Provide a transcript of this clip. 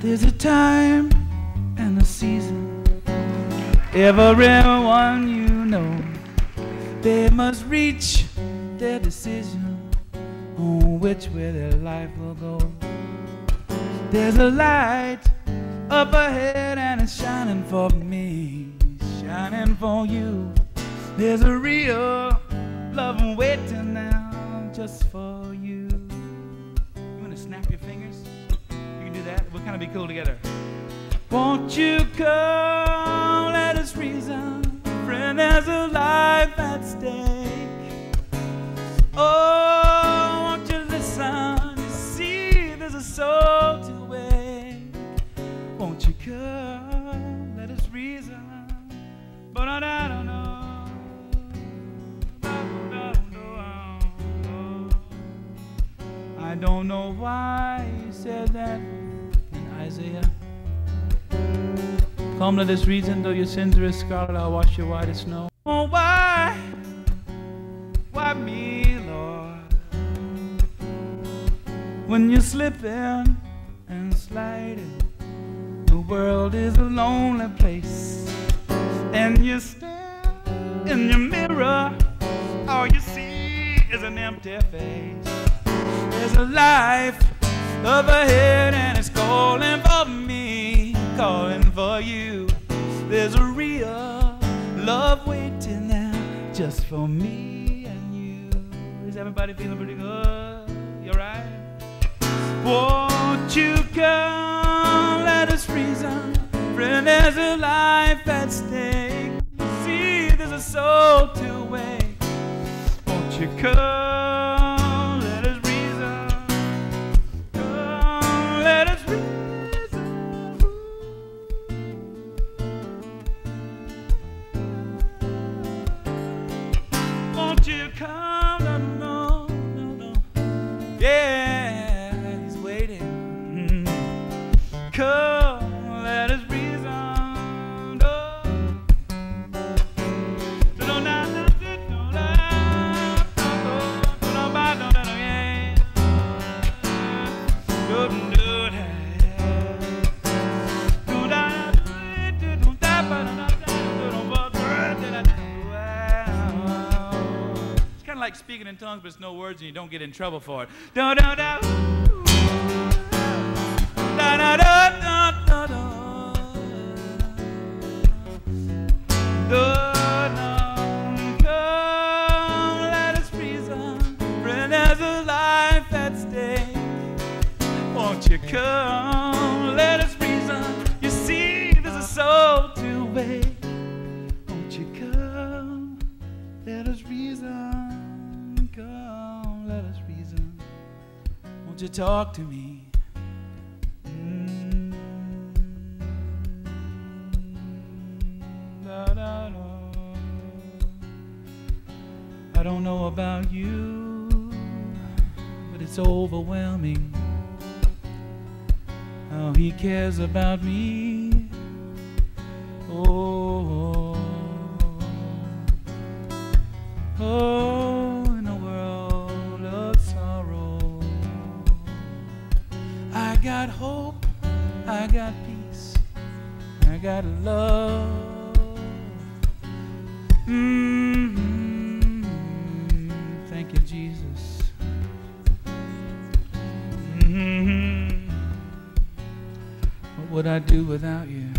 There's a time and a season. Everyone you know, they must reach their decision on which way their life will go. There's a light up ahead and it's shining for me, shining for you. There's a real love waiting now just for you. You wanna snap your fingers? We'll kind of be cool together. Won't you come? Let us reason, friend. There's a life at stake. Oh, won't you listen? You see, there's a soul to wake. Won't you come? Let us reason. But I don't know. I don't know why he said that Isaiah. Come, let us reason, though your sins are as scarlet, I'll wash you white as snow. Oh, why? Why me, Lord? When you're slipping and sliding, the world is a lonely place. And you stand in your mirror, all you see is an empty face. There's a life up ahead calling for me, calling for you. There's a real love waiting there just for me and you. Is everybody feeling pretty good? You alright? Won't you come? Let us reason. Friend, there's a life at stake. See, there's a soul to wake. Won't you come? Come? No, no, no, no. Yeah, like speaking in tongues, but it's no words, and you don't get in trouble for it. Da, da, da. Da, da, da, da, da, da. Do, no, come, let us reason. Friend, there's a life at stake. Won't you come? Let us reason. You see, there's a soul to wake. Won't you come? Let us reason. Come, let us reason. Won't you talk to me? Mm. I don't know about you, but it's overwhelming how he cares about me. Oh, oh, got hope, I got peace, I got love. mm Thank you, Jesus. Mhm. What would I do without you?